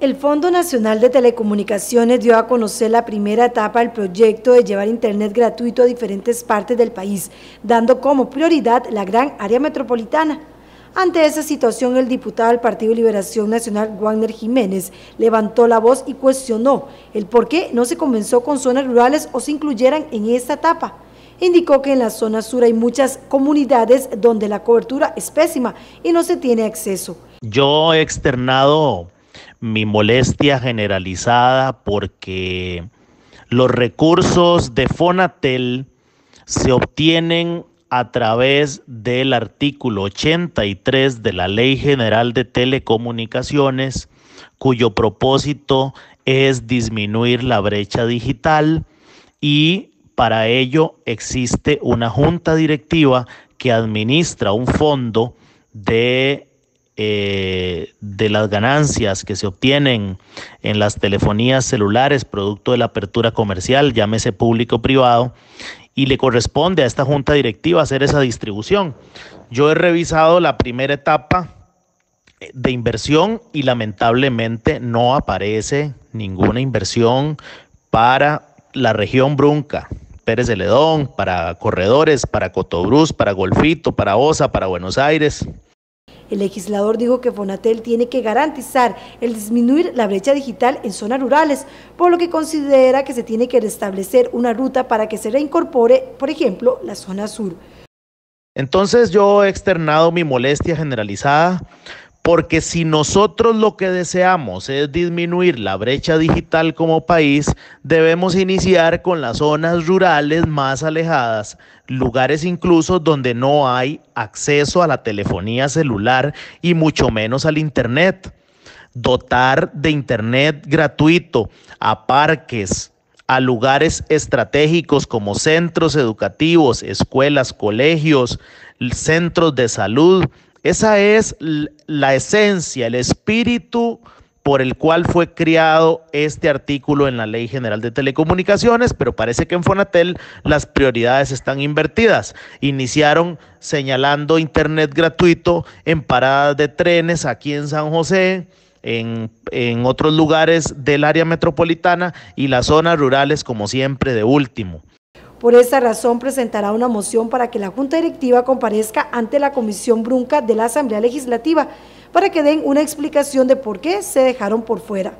El Fondo Nacional de Telecomunicaciones dio a conocer la primera etapa del proyecto de llevar Internet gratuito a diferentes partes del país, dando como prioridad la gran área metropolitana. Ante esa situación, el diputado del Partido Liberación Nacional, Wagner Jiménez, levantó la voz y cuestionó el por qué no se comenzó con zonas rurales o se incluyeran en esta etapa. Indicó que en la zona sur hay muchas comunidades donde la cobertura es pésima y no se tiene acceso. Yo he externado mi molestia generalizada porque los recursos de Fonatel se obtienen a través del artículo 83 de la Ley General de Telecomunicaciones, cuyo propósito es disminuir la brecha digital y para ello existe una junta directiva que administra un fondo de eh, de las ganancias que se obtienen en las telefonías celulares, producto de la apertura comercial, llámese público-privado, y le corresponde a esta junta directiva hacer esa distribución. Yo he revisado la primera etapa de inversión y lamentablemente no aparece ninguna inversión para la región Brunca, Pérez de Ledón, para corredores, para Cotobruz, para Golfito, para Osa, para Buenos Aires. El legislador dijo que Fonatel tiene que garantizar el disminuir la brecha digital en zonas rurales, por lo que considera que se tiene que restablecer una ruta para que se reincorpore, por ejemplo, la zona sur. Entonces yo he externado mi molestia generalizada porque si nosotros lo que deseamos es disminuir la brecha digital como país, debemos iniciar con las zonas rurales más alejadas, lugares incluso donde no hay acceso a la telefonía celular y mucho menos al Internet. Dotar de Internet gratuito a parques, a lugares estratégicos como centros educativos, escuelas, colegios, centros de salud, esa es la esencia, el espíritu por el cual fue creado este artículo en la Ley General de Telecomunicaciones, pero parece que en Fonatel las prioridades están invertidas. Iniciaron señalando Internet gratuito en paradas de trenes aquí en San José, en, en otros lugares del área metropolitana y las zonas rurales como siempre de último. Por esa razón presentará una moción para que la Junta Directiva comparezca ante la Comisión Brunca de la Asamblea Legislativa para que den una explicación de por qué se dejaron por fuera.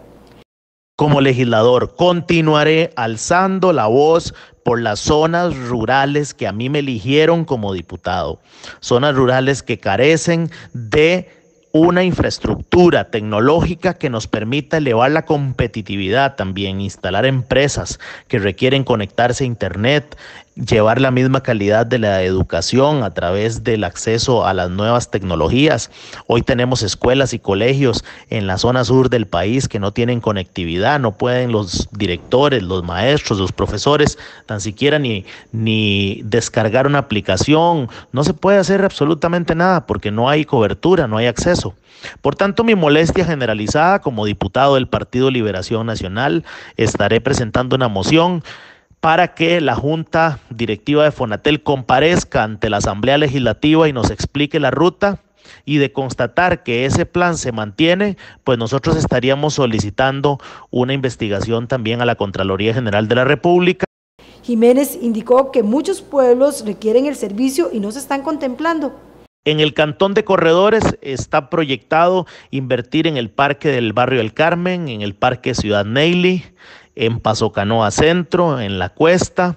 Como legislador, continuaré alzando la voz por las zonas rurales que a mí me eligieron como diputado, zonas rurales que carecen de una infraestructura tecnológica que nos permita elevar la competitividad también, instalar empresas que requieren conectarse a Internet, llevar la misma calidad de la educación a través del acceso a las nuevas tecnologías. Hoy tenemos escuelas y colegios en la zona sur del país que no tienen conectividad, no pueden los directores, los maestros, los profesores tan siquiera ni, ni descargar una aplicación, no se puede hacer absolutamente nada porque no hay cobertura, no hay acceso. Por tanto, mi molestia generalizada como diputado del Partido Liberación Nacional, estaré presentando una moción para que la Junta Directiva de Fonatel comparezca ante la Asamblea Legislativa y nos explique la ruta y de constatar que ese plan se mantiene, pues nosotros estaríamos solicitando una investigación también a la Contraloría General de la República. Jiménez indicó que muchos pueblos requieren el servicio y no se están contemplando. En el cantón de Corredores está proyectado invertir en el parque del barrio del Carmen, en el parque Ciudad Neily, en Paso Canoa Centro, en La Cuesta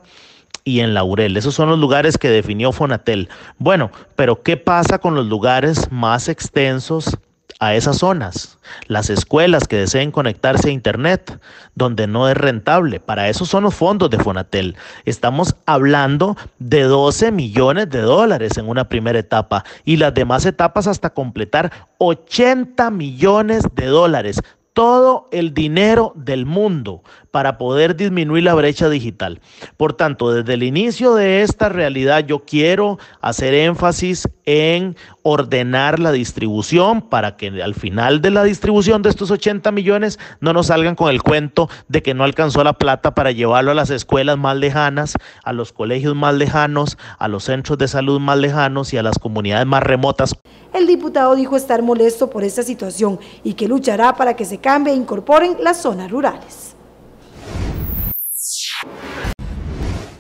y en Laurel. Esos son los lugares que definió Fonatel. Bueno, pero ¿qué pasa con los lugares más extensos a esas zonas? Las escuelas que deseen conectarse a Internet, donde no es rentable. Para eso son los fondos de Fonatel. Estamos hablando de 12 millones de dólares en una primera etapa y las demás etapas hasta completar 80 millones de dólares todo el dinero del mundo para poder disminuir la brecha digital. Por tanto, desde el inicio de esta realidad yo quiero hacer énfasis en ordenar la distribución para que al final de la distribución de estos 80 millones no nos salgan con el cuento de que no alcanzó la plata para llevarlo a las escuelas más lejanas, a los colegios más lejanos, a los centros de salud más lejanos y a las comunidades más remotas. El diputado dijo estar molesto por esta situación y que luchará para que se cambie e incorporen las zonas rurales.